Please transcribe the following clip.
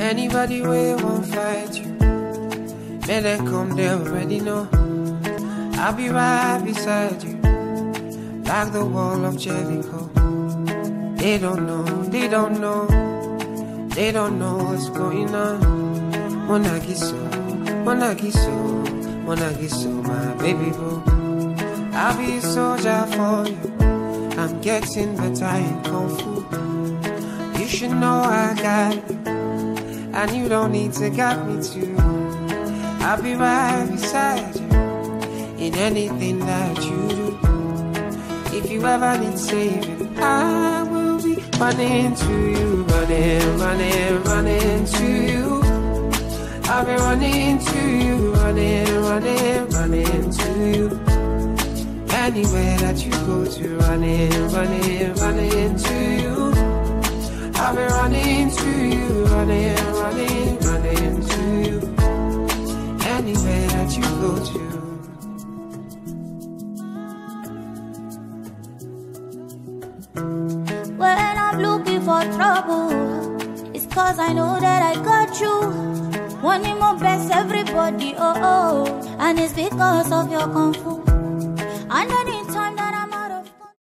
Anybody way won't fight you. May they come, they already know. I'll be right beside you. Like the wall of Jericho. They don't know, they don't know. They don't know what's going on. Monagiso, Monagiso, Monagiso, my baby boo. I'll be a soldier for you. I'm getting better in Kung Fu. You should know I got you. And you don't need to guide me too. I'll be right beside you in anything that you do. If you ever need saving, I will be running to you, running, running, running to you. I'll be running to you, running, running, running to you. Anywhere that you go to, running, running. I'll be running to you, running, running, running to you. Anywhere that you go to. When I'm looking for trouble, it's cause I know that I got you. Wanting more best everybody, oh oh. And it's because of your kung fu.